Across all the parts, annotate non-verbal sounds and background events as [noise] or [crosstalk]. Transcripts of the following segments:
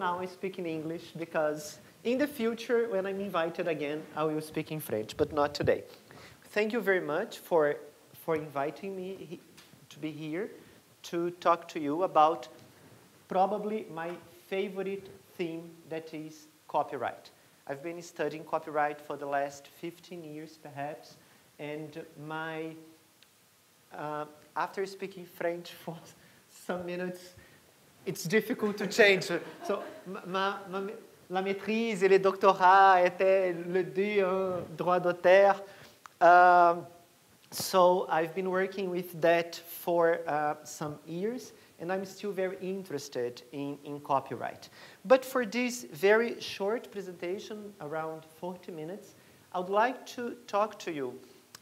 now I speak in English because in the future, when I'm invited again, I will speak in French, but not today. Thank you very much for, for inviting me to be here to talk to you about probably my favorite theme that is copyright. I've been studying copyright for the last 15 years, perhaps, and my, uh, after speaking French [laughs] for some minutes, it's difficult to change. so, ma, ma, la maîtrise et les doctorats étaient le dû hein, droit d'auteur. Um, so I've been working with that for uh, some years, and I'm still very interested in, in copyright. But for this very short presentation, around 40 minutes, I would like to talk to you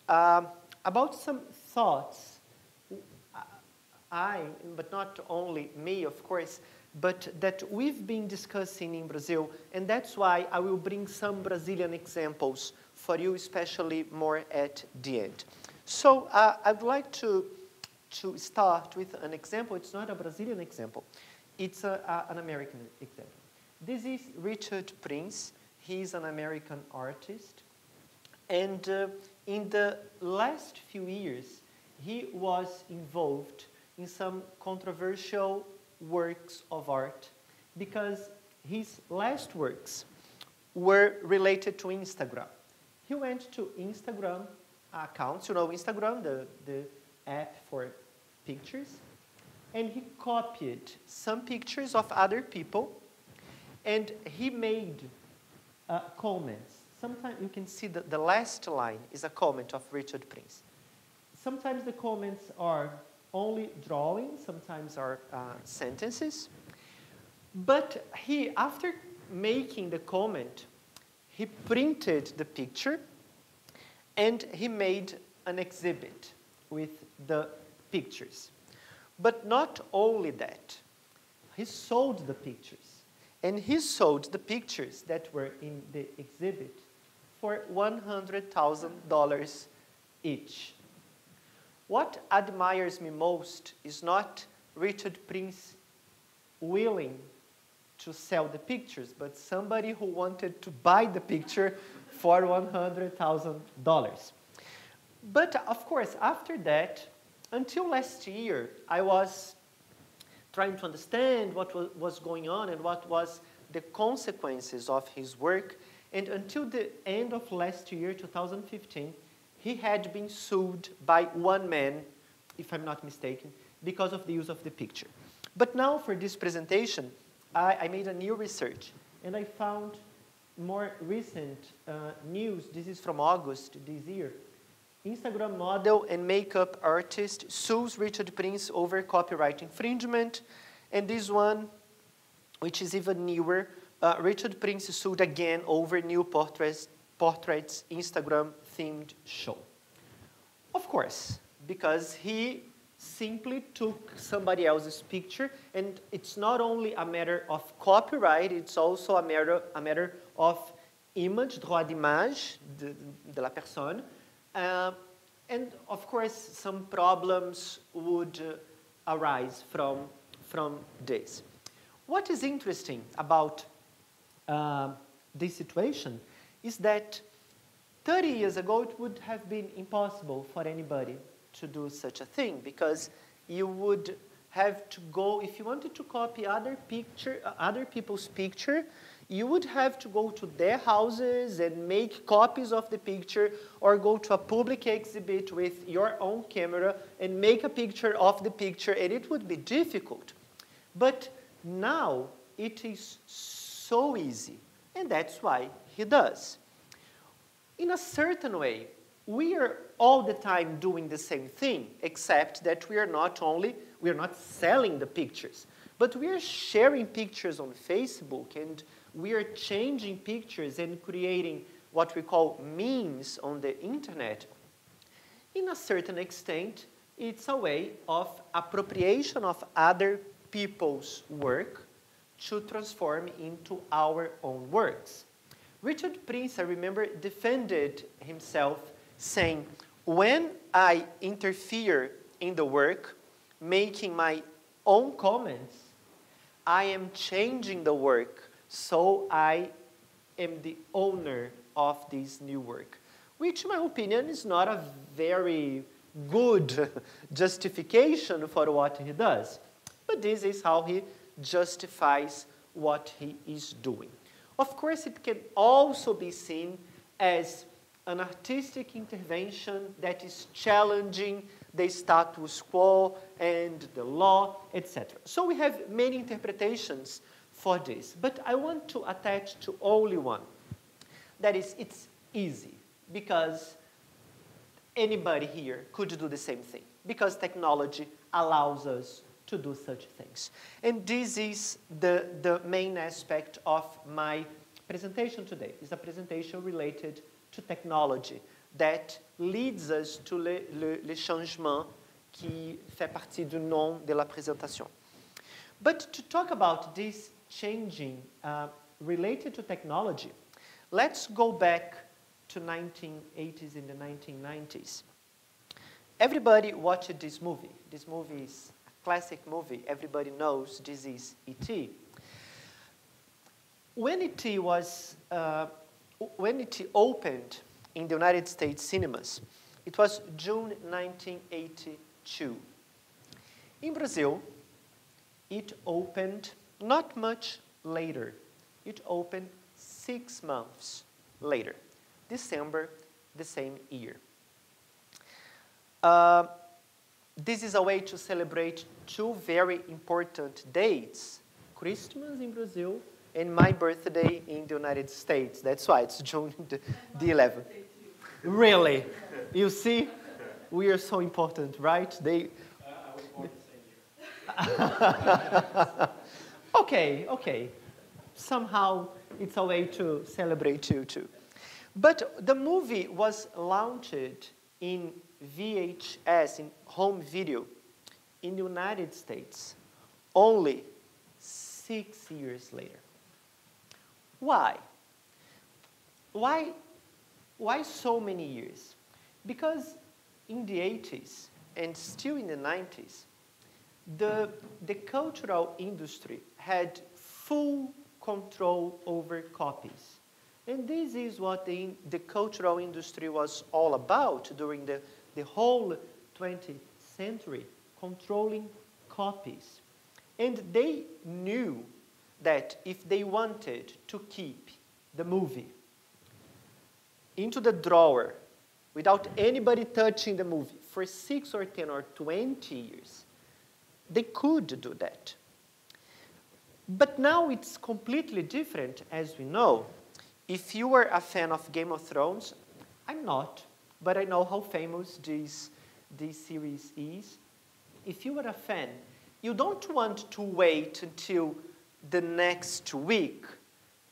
uh, about some thoughts I, but not only me, of course, but that we've been discussing in Brazil, and that's why I will bring some Brazilian examples for you, especially more at the end. So uh, I'd like to, to start with an example. It's not a Brazilian example. It's a, a, an American example. This is Richard Prince. He's an American artist. And uh, in the last few years, he was involved in some controversial works of art because his last works were related to Instagram. He went to Instagram accounts, you know Instagram, the, the app for pictures, and he copied some pictures of other people and he made uh, comments. Sometimes you can see that the last line is a comment of Richard Prince. Sometimes the comments are only drawings, sometimes are uh, sentences. But he, after making the comment, he printed the picture and he made an exhibit with the pictures. But not only that, he sold the pictures. And he sold the pictures that were in the exhibit for $100,000 each. What admires me most is not Richard Prince willing to sell the pictures, but somebody who wanted to buy the picture for $100,000. But of course, after that, until last year, I was trying to understand what was going on and what was the consequences of his work. And until the end of last year, 2015, he had been sued by one man, if I'm not mistaken, because of the use of the picture. But now for this presentation, I, I made a new research, and I found more recent uh, news. This is from August this year. Instagram model and makeup artist sues Richard Prince over copyright infringement. And this one, which is even newer, uh, Richard Prince sued again over new portraits, portraits Instagram themed show. Of course, because he simply took somebody else's picture, and it's not only a matter of copyright, it's also a matter, a matter of image, droit d'image de, de, la personne. Uh, and of course, some problems would uh, arise from, from this. What is interesting about uh, this situation is that 30 years ago, it would have been impossible for anybody to do such a thing because you would have to go, if you wanted to copy other, picture, uh, other people's picture, you would have to go to their houses and make copies of the picture or go to a public exhibit with your own camera and make a picture of the picture, and it would be difficult. But now it is so easy, and that's why he does in a certain way, we are all the time doing the same thing, except that we are not only, we are not selling the pictures, but we are sharing pictures on Facebook and we are changing pictures and creating what we call memes on the internet. In a certain extent, it's a way of appropriation of other people's work to transform into our own works. Richard Prince, I remember, defended himself saying, when I interfere in the work, making my own comments, I am changing the work, so I am the owner of this new work, which, in my opinion, is not a very good [laughs] justification for what he does. But this is how he justifies what he is doing. Of course, it can also be seen as an artistic intervention that is challenging the status quo and the law, etc. So we have many interpretations for this, but I want to attach to only one. That is, it's easy because anybody here could do the same thing because technology allows us to do such things. And this is the, the main aspect of my presentation today. It's a presentation related to technology that leads us to le, le, le changement qui fait partie du nom de la présentation. But to talk about this changing uh, related to technology, let's go back to 1980s and the 1990s. Everybody watched this movie. This movie is classic movie. Everybody knows this is E.T. When E.T. was, uh, when E.T. opened in the United States cinemas. It was June 1982. In Brazil, it opened not much later. It opened six months later, December the same year. Uh, this is a way to celebrate two very important dates Christmas in Brazil and my birthday in the United States. That's why it's June the, the 11th. Really? You see? We are so important, right? They. [laughs] okay, okay. Somehow it's a way to celebrate you too. But the movie was launched in VHS, in home video, in the United States only six years later. Why? Why why so many years? Because in the 80s and still in the 90s, the, the cultural industry had full control over copies. And this is what the, the cultural industry was all about during the, the whole 20th century, controlling copies. And they knew that if they wanted to keep the movie into the drawer without anybody touching the movie for six or 10 or 20 years, they could do that. But now it's completely different, as we know. If you are a fan of Game of Thrones, I'm not, but I know how famous this, this series is. If you are a fan, you don't want to wait until the next week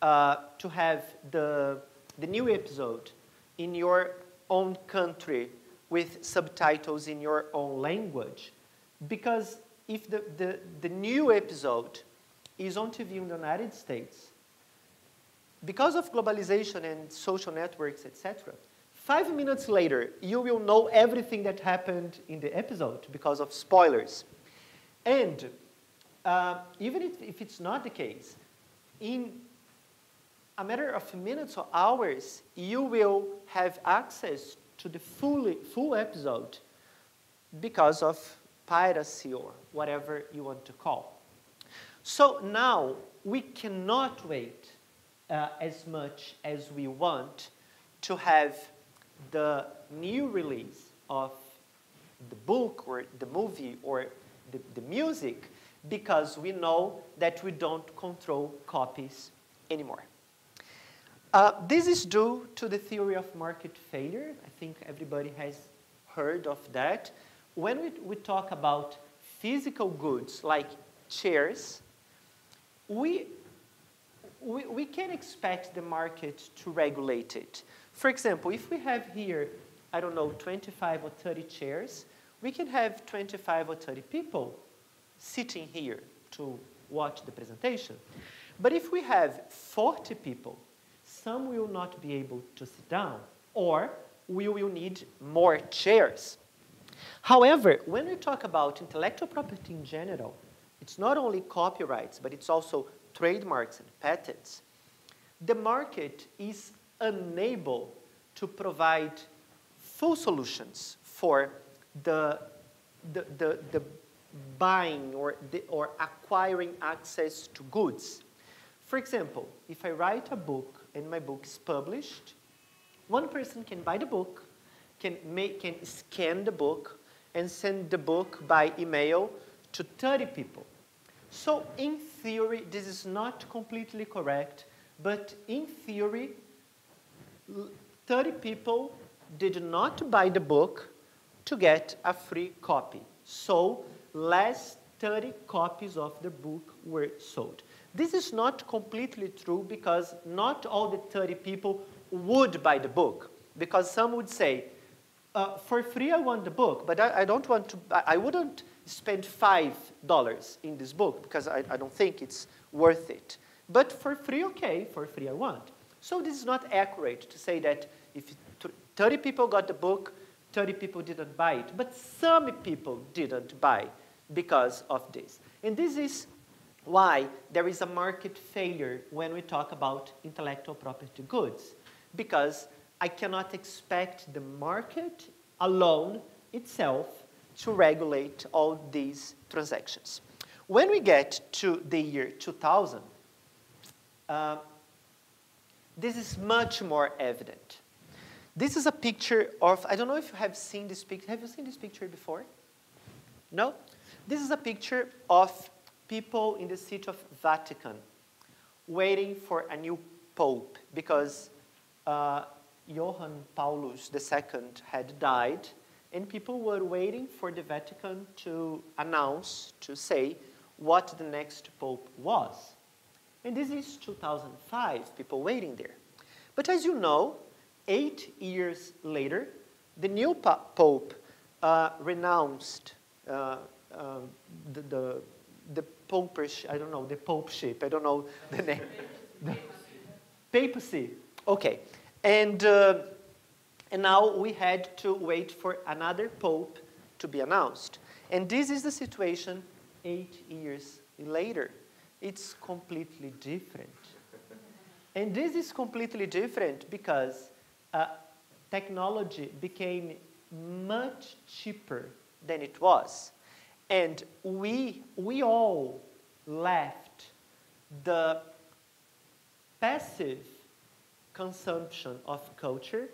uh, to have the, the new episode in your own country with subtitles in your own language. Because if the, the, the new episode is on TV in the United States, because of globalization and social networks, etc., five minutes later, you will know everything that happened in the episode because of spoilers. And uh, even if, if it's not the case, in a matter of minutes or hours, you will have access to the full, full episode because of piracy or whatever you want to call. So now we cannot wait uh, as much as we want to have the new release of the book or the movie or the, the music because we know that we don't control copies anymore. Uh, this is due to the theory of market failure. I think everybody has heard of that. When we, we talk about physical goods like chairs, we, we, we can expect the market to regulate it. For example, if we have here, I don't know, 25 or 30 chairs, we can have 25 or 30 people sitting here to watch the presentation. But if we have 40 people some will not be able to sit down, or we will need more chairs. However, when we talk about intellectual property in general, it's not only copyrights, but it's also trademarks and patents, the market is unable to provide full solutions for the, the, the, the buying or, the, or acquiring access to goods. For example, if I write a book and my book is published, one person can buy the book, can, make, can scan the book, and send the book by email to 30 people. So in theory, this is not completely correct, but in theory, 30 people did not buy the book to get a free copy. So less 30 copies of the book were sold. This is not completely true because not all the 30 people would buy the book. Because some would say, uh, for free I want the book, but I, I don't want to, I, I wouldn't spend $5 in this book because I, I don't think it's worth it. But for free, okay, for free I want. So this is not accurate to say that if 30 people got the book, 30 people didn't buy it. But some people didn't buy because of this. And this is why there is a market failure when we talk about intellectual property goods. Because I cannot expect the market alone itself to regulate all these transactions. When we get to the year 2000, uh, this is much more evident. This is a picture of, I don't know if you have seen this picture. Have you seen this picture before? No? This is a picture of people in the city of Vatican waiting for a new pope because uh, Johann Paulus II had died and people were waiting for the Vatican to announce, to say what the next pope was. And this is 2005, people waiting there. But as you know, eight years later, the new pope uh, renounced uh, uh, the, the, the popish, I don't know, the popeship, I don't know the name. the papacy. Okay. And, uh, and now we had to wait for another pope to be announced. And this is the situation eight years later. It's completely different. And this is completely different because uh, technology became much cheaper than it was. And we, we all left the passive consumption of culture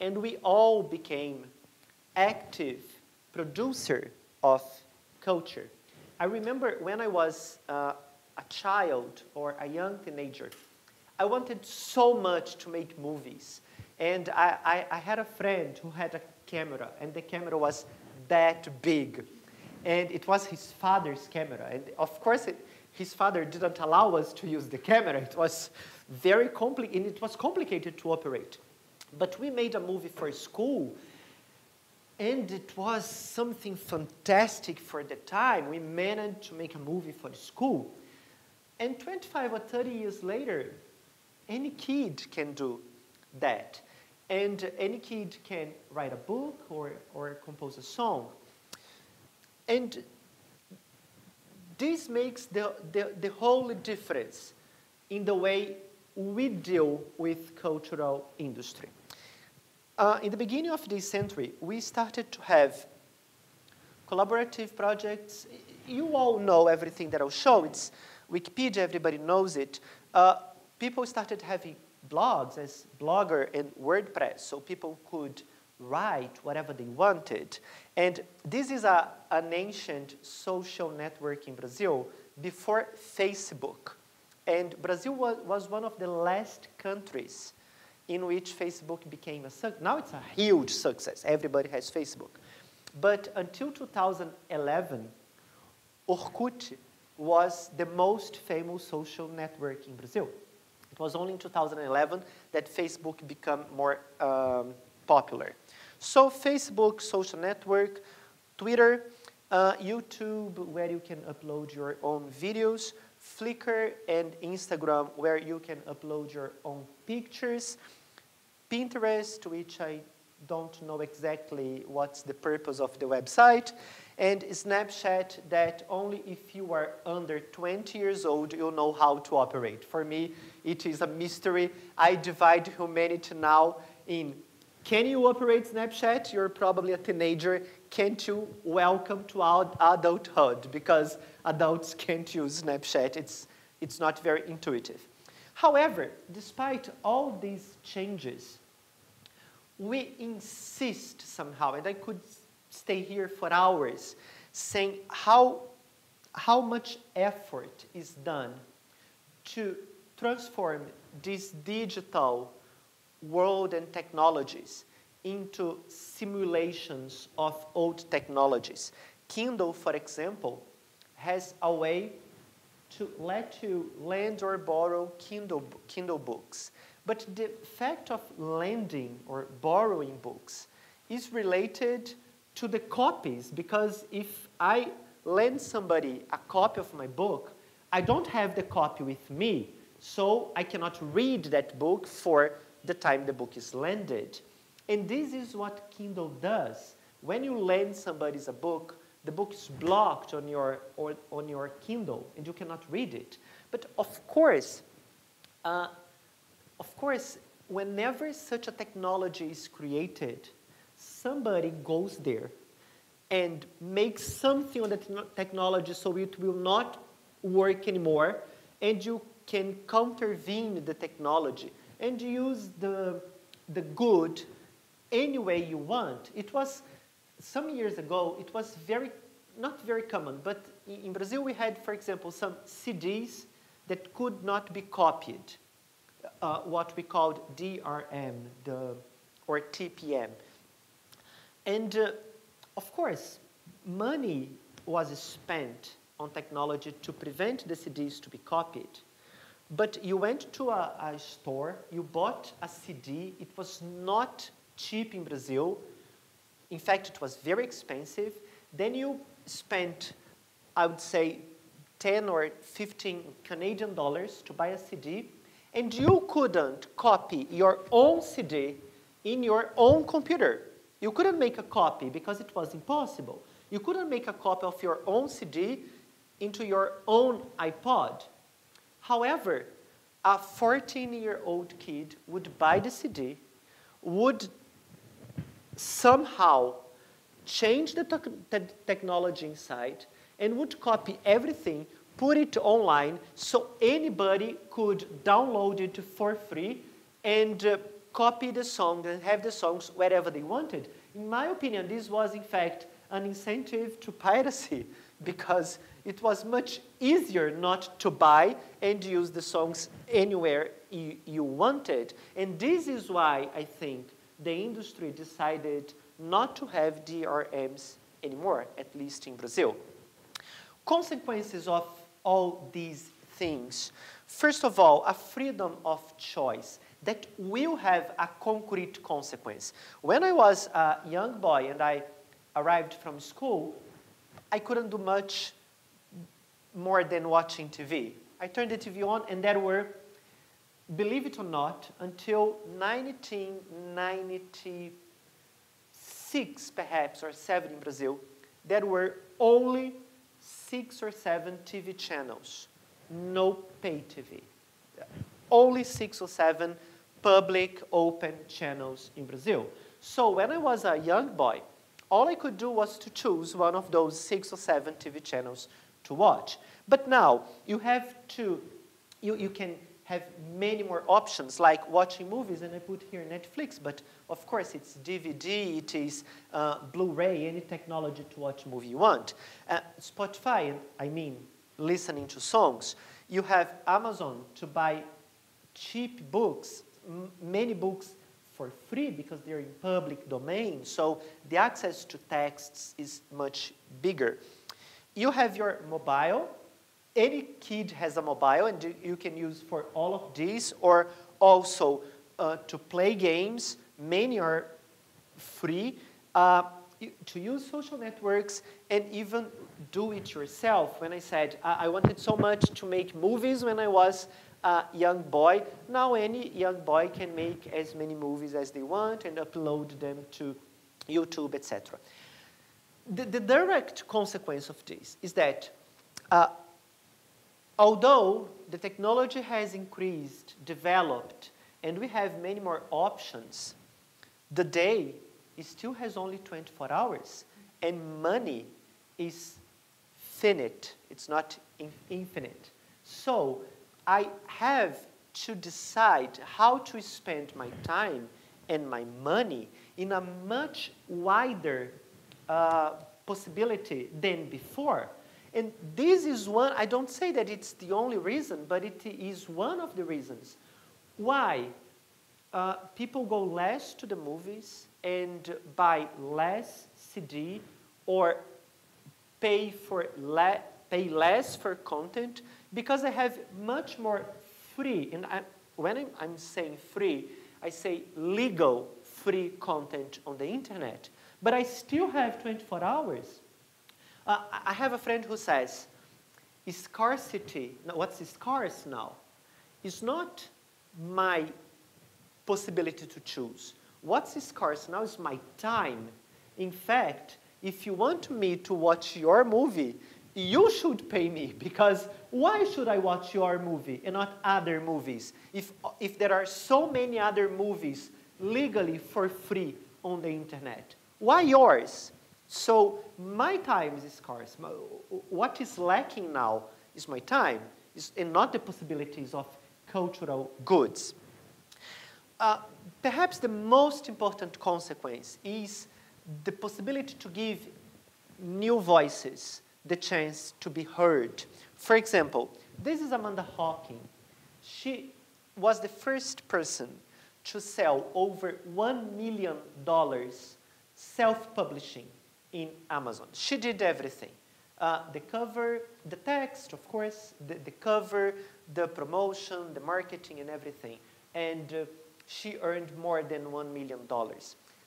and we all became active producer of culture. I remember when I was uh, a child or a young teenager, I wanted so much to make movies. And I, I, I, had a friend who had a camera, and the camera was that big. And it was his father's camera. And of course, it, his father didn't allow us to use the camera. It was very complicated, and it was complicated to operate. But we made a movie for school, and it was something fantastic for the time. We managed to make a movie for the school. And 25 or 30 years later, any kid can do that. And any kid can write a book or, or compose a song. And this makes the, the, the whole difference in the way we deal with cultural industry. Uh, in the beginning of this century, we started to have collaborative projects. You all know everything that I'll show. It's Wikipedia, everybody knows it. Uh, people started having blogs as Blogger and WordPress, so people could write whatever they wanted. And this is a, an ancient social network in Brazil before Facebook. And Brazil was, was one of the last countries in which Facebook became a success. Now it's a huge success. Everybody has Facebook. But until 2011, Orkut was the most famous social network in Brazil. It was only in 2011 that Facebook became more um, popular. So Facebook, social network, Twitter, uh, YouTube, where you can upload your own videos, Flickr and Instagram, where you can upload your own pictures, Pinterest, which I don't know exactly what's the purpose of the website, and Snapchat that only if you are under 20 years old you know how to operate. For me, it is a mystery. I divide humanity now in can you operate Snapchat? You're probably a teenager. Can't you? Welcome to adulthood because adults can't use Snapchat. It's, it's not very intuitive. However, despite all these changes, we insist somehow, and I could stay here for hours saying how, how much effort is done to transform this digital world and technologies into simulations of old technologies. Kindle, for example, has a way to let you lend or borrow Kindle, Kindle books. But the fact of lending or borrowing books is related to the copies because if I lend somebody a copy of my book, I don't have the copy with me, so I cannot read that book for the time the book is lended. And this is what Kindle does. When you lend somebody a book, the book is blocked on your, or, on your Kindle and you cannot read it. But of course, uh, of course, whenever such a technology is created, somebody goes there and makes something on the technology so it will not work anymore and you can countervene the technology and use the, the good any way you want. It was, some years ago, it was very, not very common, but in Brazil we had, for example, some CDs that could not be copied, uh, what we called DRM the, or TPM. And uh, of course, money was spent on technology to prevent the CDs to be copied. But you went to a, a, store, you bought a CD, it was not cheap in Brazil. In fact, it was very expensive. Then you spent, I would say, 10 or 15 Canadian dollars to buy a CD, and you couldn't copy your own CD in your own computer. You couldn't make a copy because it was impossible. You couldn't make a copy of your own CD into your own iPod. However, a 14-year-old kid would buy the CD, would somehow change the, te the technology inside, and would copy everything, put it online, so anybody could download it for free and uh, copy the song and have the songs wherever they wanted. In my opinion, this was in fact an incentive to piracy [laughs] because it was much easier not to buy and use the songs anywhere you, you wanted. And this is why I think the industry decided not to have DRMs anymore, at least in Brazil. Consequences of all these things. First of all, a freedom of choice that will have a concrete consequence. When I was a young boy and I arrived from school, I couldn't do much more than watching TV. I turned the TV on and there were, believe it or not, until 1996 perhaps, or 7 in Brazil, there were only six or seven TV channels, no pay TV. Only six or seven public open channels in Brazil. So when I was a young boy, all I could do was to choose one of those six or seven TV channels to watch. But now you have to, you, you can have many more options like watching movies, and I put here Netflix, but of course it's DVD, it is uh, Blu-ray, any technology to watch movie you want. Uh, Spotify, I mean listening to songs. You have Amazon to buy cheap books, many books for free because they're in public domain, so the access to texts is much bigger you have your mobile. Any kid has a mobile, and you can use for all of these, or also uh, to play games. Many are free. Uh, to use social networks and even do it yourself. When I said I wanted so much to make movies when I was a young boy, now any young boy can make as many movies as they want and upload them to YouTube, etc. the, the direct consequence of this is that uh, although the technology has increased, developed, and we have many more options, the day still has only 24 hours, and money is finite, it's not in infinite. So I have to decide how to spend my time and my money in a much wider uh, possibility than before. And this is one, I don't say that it's the only reason, but it is one of the reasons why uh, people go less to the movies and buy less CD or pay, for le pay less for content because I have much more free, and I, when I'm, I'm saying free, I say legal free content on the internet, but I still have 24 hours. Uh, I have a friend who says, scarcity, what's scarce now, is not my possibility to choose. What's scarce now is my time. In fact, if you want me to watch your movie, you should pay me because why should I watch your movie and not other movies? If, if there are so many other movies legally for free on the internet, why yours? So my time is scarce. What is lacking now is my time and not the possibilities of cultural goods. Uh, perhaps the most important consequence is the possibility to give new voices the chance to be heard. For example, this is Amanda Hocking. She was the first person to sell over $1 million self-publishing in Amazon. She did everything. Uh, the cover, the text, of course, the, the, cover, the promotion, the marketing, and everything. And uh, she earned more than $1 million.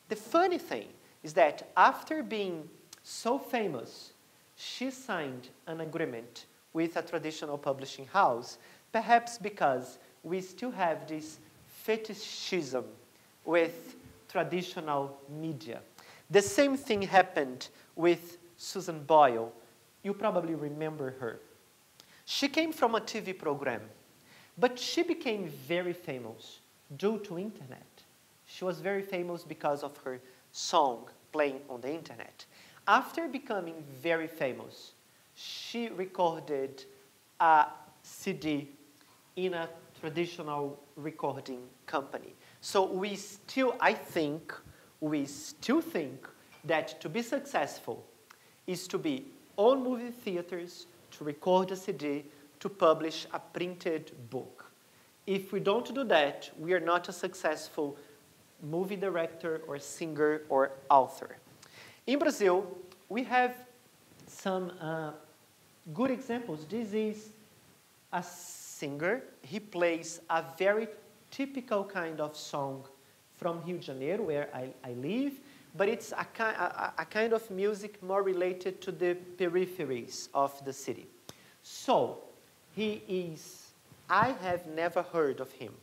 The funny thing is that after being so famous, she signed an agreement with a traditional publishing house, perhaps because we still have this fetishism with traditional media. The same thing happened with Susan Boyle. You probably remember her. She came from a TV program, but she became very famous due to internet. She was very famous because of her song playing on the internet. After becoming very famous, she recorded a CD in a traditional recording company. So we still, I think, we still think that to be successful is to be on movie theaters, to record a CD, to publish a printed book. If we don't do that, we are not a successful movie director or singer or author. In Brazil, we have some uh, good examples. This is a singer. He plays a very typical kind of song from Rio de Janeiro, where I, I live, but it's a, a, a kind of music more related to the peripheries of the city. So, he is, I have never heard of him.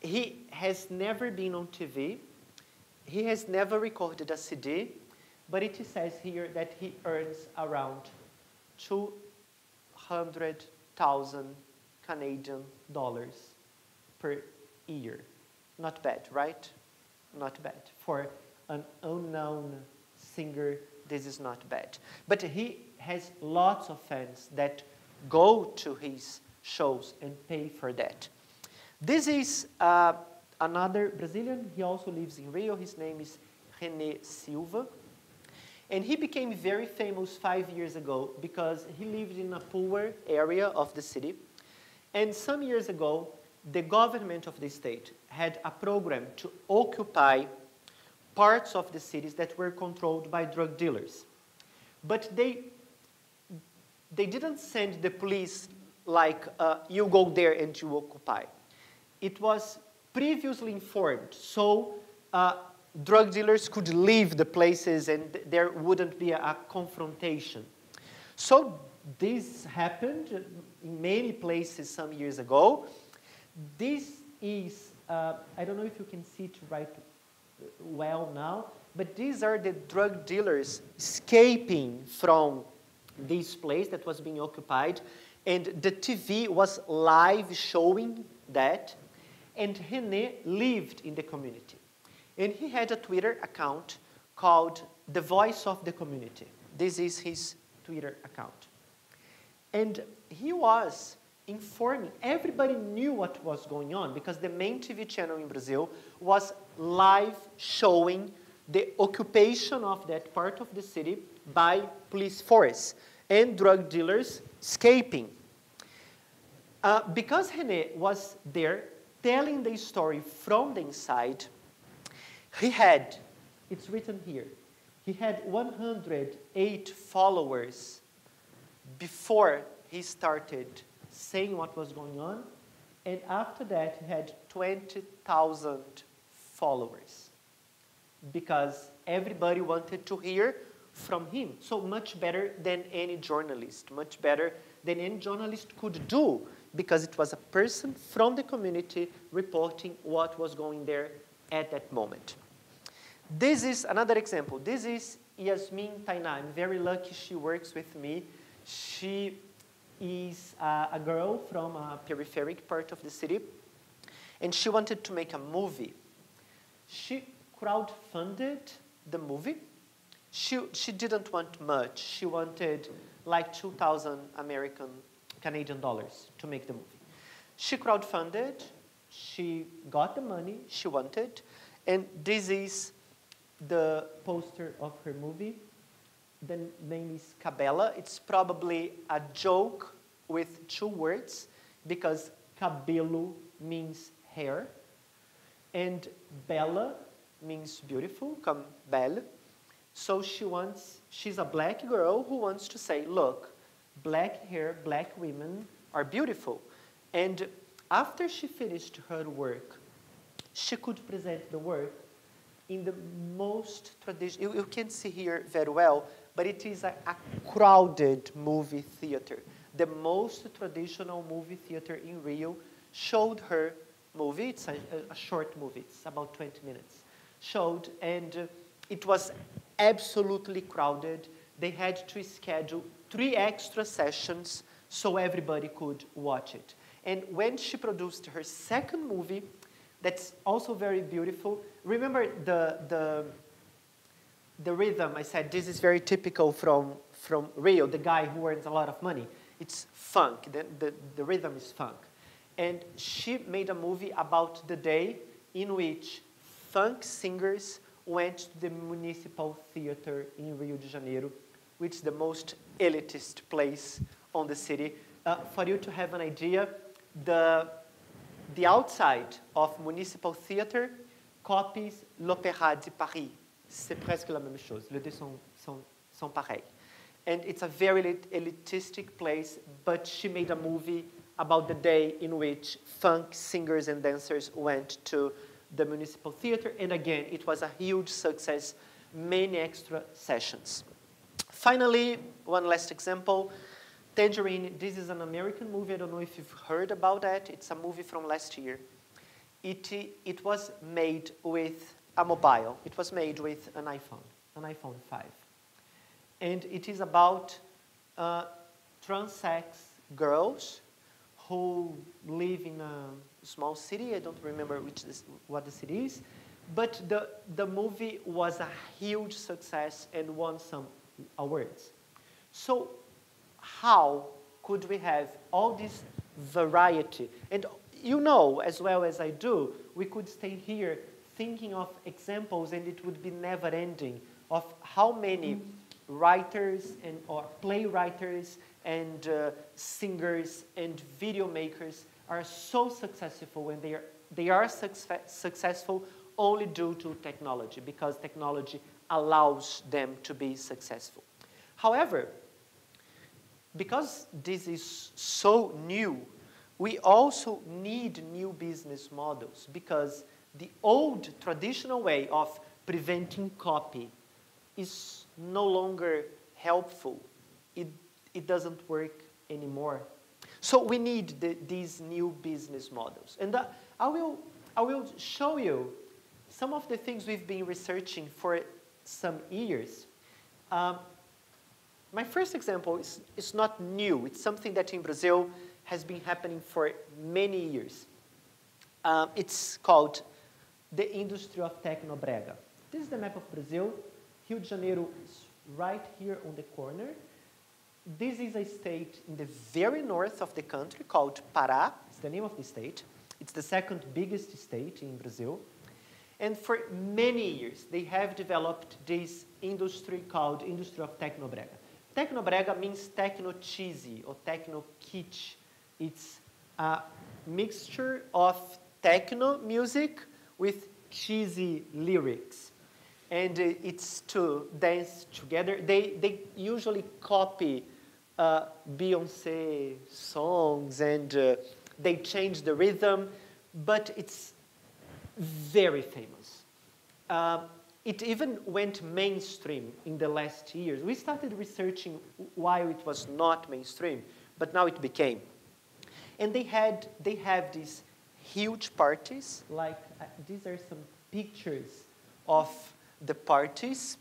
He has never been on TV. He has never recorded a CD but it says here that he earns around 200,000 Canadian dollars per year. Not bad, right? Not bad. For an unknown singer, this is not bad. But he has lots of fans that go to his shows and pay for that. This is uh, another Brazilian. He also lives in Rio. His name is René Silva. And he became very famous five years ago because he lived in a poor area of the city. And some years ago, the government of the state had a program to occupy parts of the cities that were controlled by drug dealers. But they, they didn't send the police like, uh, you go there and you occupy. It was previously informed, so uh, drug dealers could leave the places and there wouldn't be a, confrontation. So this happened in many places some years ago. This is, uh, I don't know if you can see it right well now, but these are the drug dealers escaping from this place that was being occupied, and the TV was live showing that, and René lived in the community. And he had a Twitter account called The Voice of the Community. This is his Twitter account. And he was informing, everybody knew what was going on because the main TV channel in Brazil was live showing the occupation of that part of the city by police force and drug dealers escaping. Uh, because René was there telling the story from the inside, he had, it's written here, he had 108 followers before he started saying what was going on, and after that, he had 20,000 followers because everybody wanted to hear from him. So much better than any journalist, much better than any journalist could do because it was a person from the community reporting what was going there at that moment. This is another example. This is Yasmin Thayná. I'm very lucky she works with me. She is uh, a girl from a peripheric part of the city, and she wanted to make a movie. She crowdfunded the movie. She, she didn't want much. She wanted like 2,000 American, Canadian dollars to make the movie. She crowdfunded, she got the money she wanted, and this is the poster of her movie. The name is Kbela. It's probably a joke with two words because cabelo means hair and bella means beautiful, come belle. So she wants, she's a black girl who wants to say, look, black hair, black women are beautiful. And after she finished her work, she could present the work in the most traditional, you, you can see here very well, but it is a, a crowded movie theater. The most traditional movie theater in Rio showed her movie. It's a, a short movie, it's about 20 minutes. Showed, and uh, it was absolutely crowded. They had to schedule three extra sessions so everybody could watch it. And when she produced her second movie, that's also very beautiful. Remember the, the, the rhythm, I said this is very typical from, from Rio, the guy who earns a lot of money. It's funk, the, the, the rhythm is funk. And she made a movie about the day in which funk singers went to the municipal theater in Rio de Janeiro, which is the most elitist place on the city. Uh, for you to have an idea, the the outside of municipal theater copies l'Opéra de Paris. C'est presque la même chose. Les deux sont, sont, sont pareils. And it's a very elitistic place, but she made a movie about the day in which funk singers and dancers went to the municipal theater. And again, it was a huge success, many extra sessions. Finally, one last example. Tangerine, this is an American movie. I don't know if you've heard about that. It's a movie from last year. It, it was made with a mobile. It was made with an iPhone, an iPhone 5. And it is about uh, transsex girls who live in a small city. I don't remember which this, what the city is. But the, the movie was a huge success and won some awards. So how could we have all this variety? And you know as well as I do, we could stay here thinking of examples and it would be never ending of how many writers and or playwriters and uh, singers and video makers are so successful when they are, they are success, successful only due to technology because technology allows them to be successful. However, because this is so new, we also need new business models because the old traditional way of preventing copy is no longer helpful. It, it doesn't work anymore. So we need the, these new business models. And uh, I, will, I will show you some of the things we've been researching for some years. Um, my first example is, is not new. It's something that in Brazil has been happening for many years. Um, it's called the industry of Tecnobrega. This is the map of Brazil. Rio de Janeiro is right here on the corner. This is a state in the very north of the country called Pará. It's the name of the state. It's the second biggest state in Brazil. And for many years, they have developed this industry called industry of Tecnobrega. Tecnobrega means techno cheesy or techno kitsch. It's a mixture of techno music with cheesy lyrics. And uh, it's to dance together. They, they usually copy uh, Beyonce songs and uh, they change the rhythm, but it's very famous. Uh, it even went mainstream in the last years. We started researching why it was not mainstream, but now it became. And they, had, they have these huge parties, like uh, these are some pictures of the parties.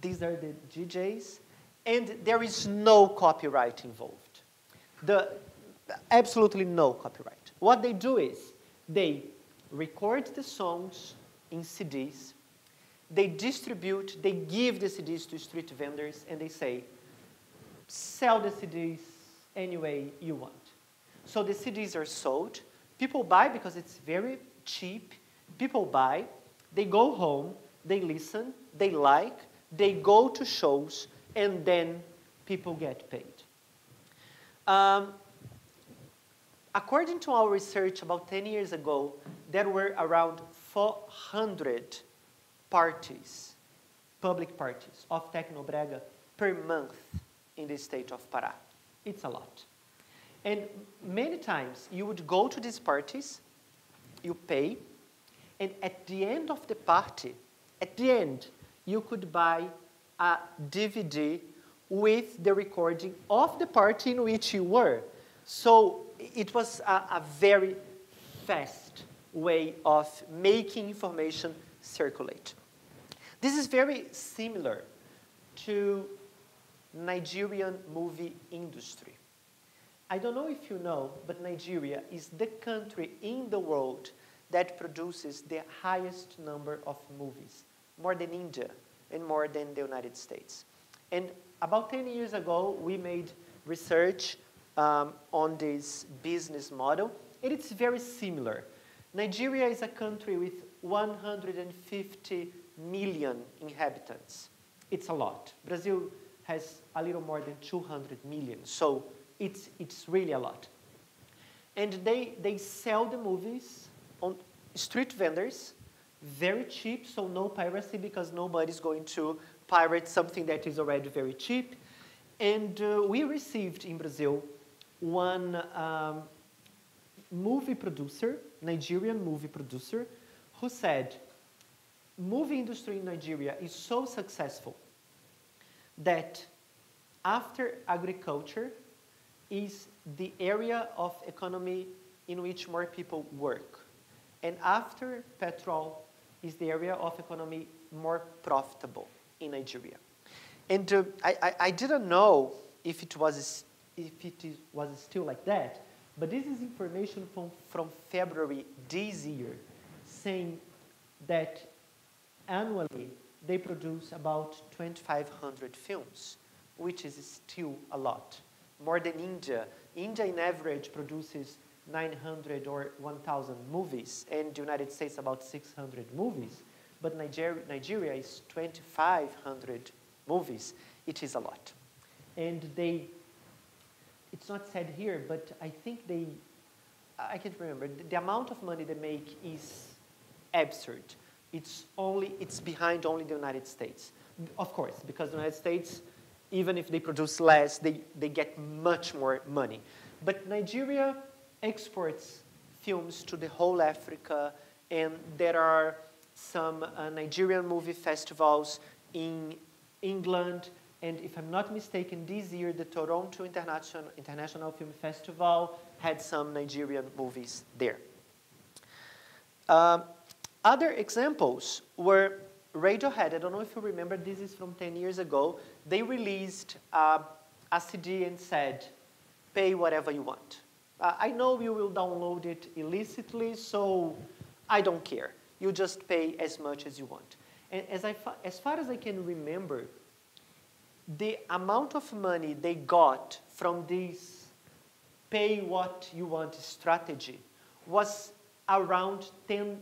These are the DJs, and there is no copyright involved. The, absolutely no copyright. What they do is they record the songs in CDs, they distribute, they give the CDs to street vendors, and they say, sell the CDs any way you want. So the CDs are sold. People buy because it's very cheap. People buy, they go home, they listen, they like, they go to shows, and then people get paid. Um, according to our research about 10 years ago, there were around 400 parties, public parties of Tecnobrega per month in the state of Pará. It's a lot. And many times you would go to these parties, you pay, and at the end of the party, at the end, you could buy a DVD with the recording of the party in which you were. So it was a, a very fast way of making information circulate. This is very similar to Nigerian movie industry. I don't know if you know, but Nigeria is the country in the world that produces the highest number of movies, more than India and more than the United States. And about 10 years ago, we made research um, on this business model, and it's very similar. Nigeria is a country with 150 million inhabitants. It's a lot. Brazil has a little more than 200 million, so it's, it's really a lot. And they, they sell the movies on street vendors, very cheap, so no piracy because nobody's going to pirate something that is already very cheap. And uh, we received in Brazil one um, movie producer, Nigerian movie producer, who said, movie industry in Nigeria is so successful that after agriculture is the area of economy in which more people work. And after petrol is the area of economy more profitable in Nigeria. And uh, I, I, I, didn't know if it was if it is, was still like that, but this is information from, from February this year saying that annually they produce about 2,500 films, which is still a lot, more than India. India, in average, produces 900 or 1,000 movies, and the United States about 600 movies. But Nigeria, Nigeria is 2,500 movies. It is a lot. And they it's not said here, but I think they, I can't remember, the, the amount of money they make is absurd. It's only, it's behind only the United States. Of course, because the United States, even if they produce less, they, they get much more money. But Nigeria exports films to the whole Africa, and there are some uh, Nigerian movie festivals in England, and if I'm not mistaken, this year the Toronto International, International Film Festival had some Nigerian movies there. Um, Other examples were Radiohead. I don't know if you remember, this is from 10 years ago. They released uh, a CD and said, pay whatever you want. Uh, I know you will download it illicitly, so I don't care. You just pay as much as you want. And as, I, as far as I can remember, the amount of money they got from this pay what you want strategy was around $10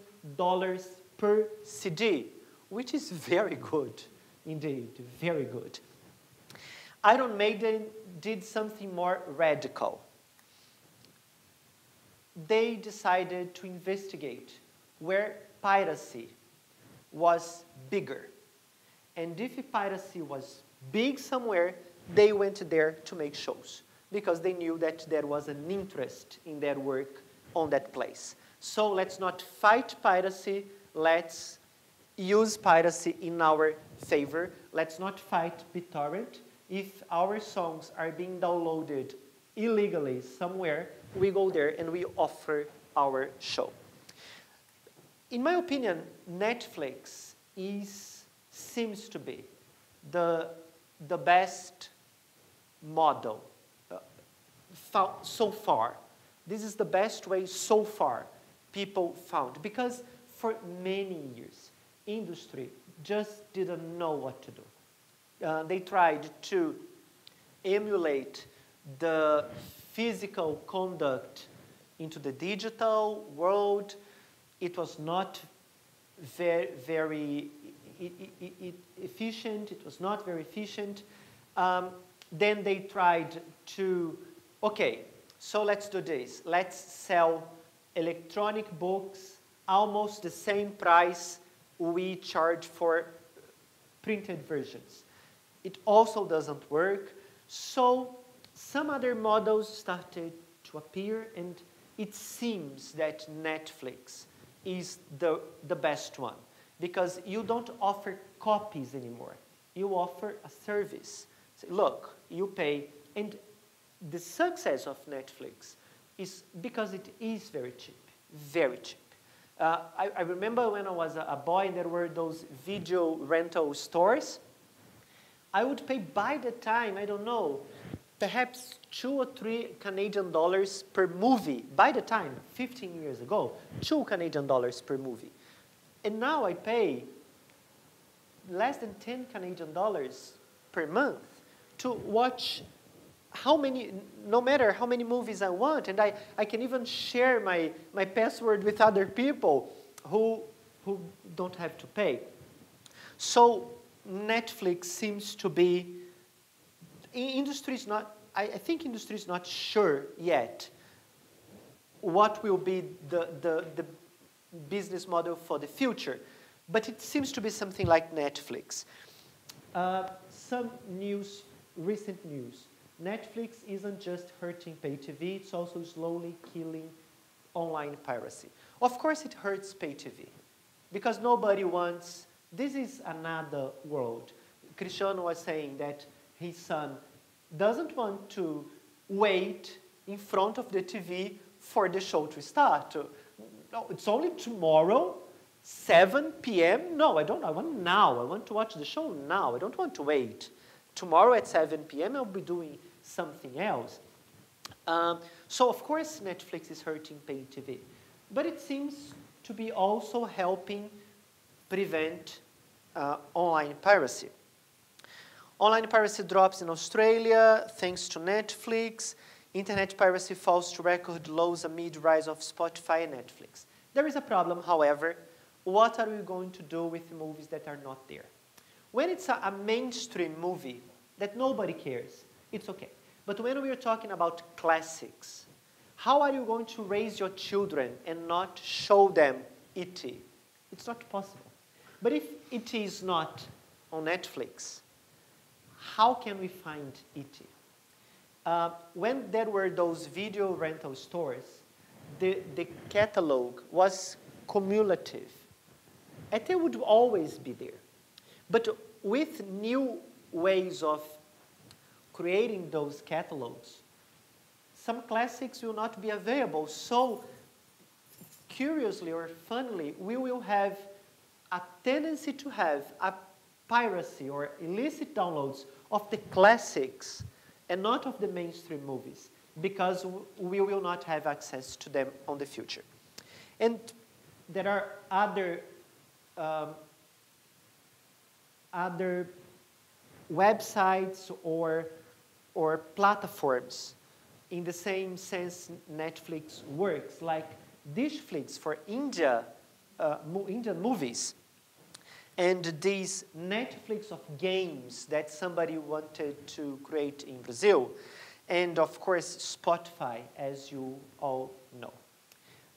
per CD, which is very good indeed, very good. Iron Maiden did something more radical. They decided to investigate where piracy was bigger. And if piracy was big somewhere, they went there to make shows because they knew that there was an interest in their work on that place. So let's not fight piracy, let's use piracy in our favor. Let's not fight BitTorrent. If our songs are being downloaded illegally somewhere, we go there and we offer our show. In my opinion, Netflix is, seems to be the, the best model uh, so far. This is the best way so far people found. Because for many years, industry just didn't know what to do. Uh, they tried to emulate the physical conduct into the digital world. It was not very, very efficient. It was not very efficient. Um, then they tried to, okay, so let's do this. Let's sell electronic books almost the same price we charge for printed versions. It also doesn't work. So some other models started to appear, and it seems that Netflix is the, the best one because you don't offer copies anymore. You offer a service. So look, you pay, and the success of Netflix is because it is very cheap, very cheap. Uh, I, I, remember when I was a, a boy there were those video rental stores. I would pay by the time, I don't know, perhaps two or three Canadian dollars per movie. By the time, 15 years ago, two Canadian dollars per movie. And now I pay less than 10 Canadian dollars per month to watch how many, no matter how many movies I want, and I, I can even share my, my password with other people who, who don't have to pay. So Netflix seems to be, industry is not, I, I think industry is not sure yet what will be the, the, the business model for the future, but it seems to be something like Netflix. Uh, some news, recent news. Netflix isn't just hurting pay TV, it's also slowly killing online piracy. Of course, it hurts pay TV because nobody wants, this is another world. Cristiano was saying that his son doesn't want to wait in front of the TV for the show to start. No, it's only tomorrow, 7 p.m. No, I don't. I want now. I want to watch the show now. I don't want to wait. Tomorrow at 7 p.m., I'll be doing something else. Um, so, of course, Netflix is hurting pay TV. But it seems to be also helping prevent uh, online piracy. Online piracy drops in Australia thanks to Netflix. Internet piracy falls to record lows amid rise of Spotify and Netflix. There is a problem, however. What are we going to do with movies that are not there? When it's a, a mainstream movie that nobody cares, it's okay. But when we are talking about classics, how are you going to raise your children and not show them E.T.? It's not possible. But if E.T. is not on Netflix, how can we find E.T.? Uh, when there were those video rental stores, the, the catalog was cumulative. ET would always be there. But with new ways of creating those catalogs, some classics will not be available. So curiously or funnily, we will have a tendency to have a piracy or illicit downloads of the classics and not of the mainstream movies because we will not have access to them on the future. And there are other, um, other websites or, or platforms in the same sense Netflix works, like Dishflix for India, uh, Indian movies, and these Netflix of games that somebody wanted to create in Brazil, and of course Spotify, as you all know.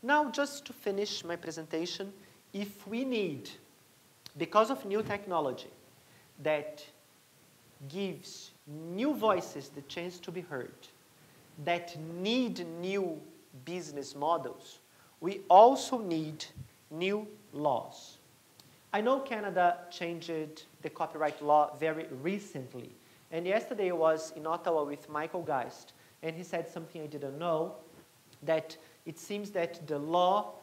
Now, just to finish my presentation, if we need, because of new technology that gives new voices the chance to be heard, that need new business models, we also need new laws. I know Canada changed the copyright law very recently. And yesterday I was in Ottawa with Michael Geist, and he said something I didn't know, that it seems that the law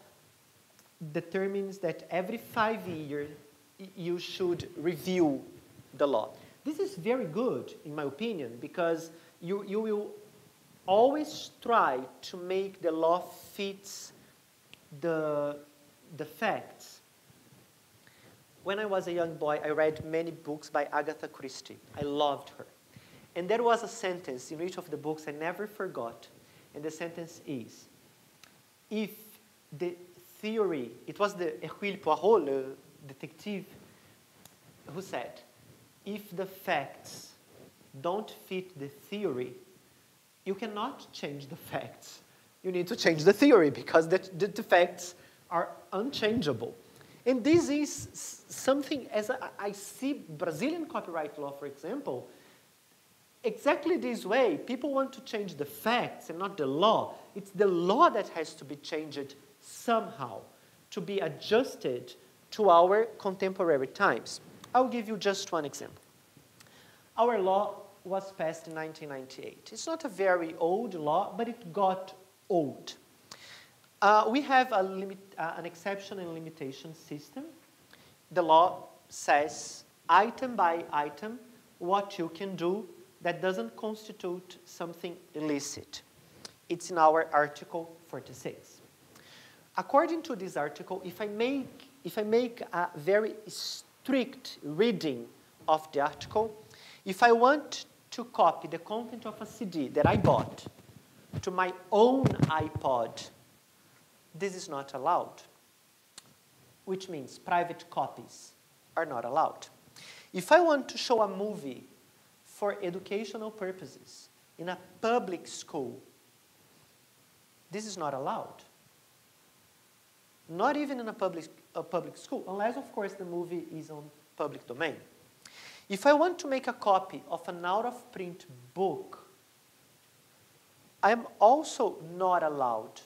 determines that every five years you should review the law. This is very good, in my opinion, because you, you will always try to make the law fits the, the facts. When I was a young boy, I read many books by Agatha Christie. I loved her. And there was a sentence in each of the books I never forgot. And the sentence is if the theory, it was the Hercule Poirot, the detective, who said, if the facts don't fit the theory, you cannot change the facts. You need to change the theory because the, the, the facts are unchangeable. And this is something, as I, I see Brazilian copyright law, for example, exactly this way. People want to change the facts and not the law. It's the law that has to be changed somehow to be adjusted to our contemporary times. I'll give you just one example. Our law was passed in 1998. It's not a very old law, but it got old. Uh, we have limit, uh, an exception and limitation system. The law says item by item what you can do that doesn't constitute something illicit. It's in our Article 46. According to this article, if I make, if I make a very strict reading of the article, if I want to copy the content of a CD that I bought to my own iPod, this is not allowed, which means private copies are not allowed. If I want to show a movie for educational purposes in a public school, this is not allowed. Not even in a public, a public school, unless, of course, the movie is on public domain. If I want to make a copy of an out-of-print book, I am also not allowed.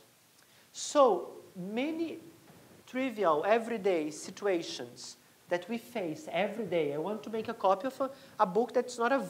So many trivial, everyday situations that we face every day. I want to make a copy of a, a book that's not a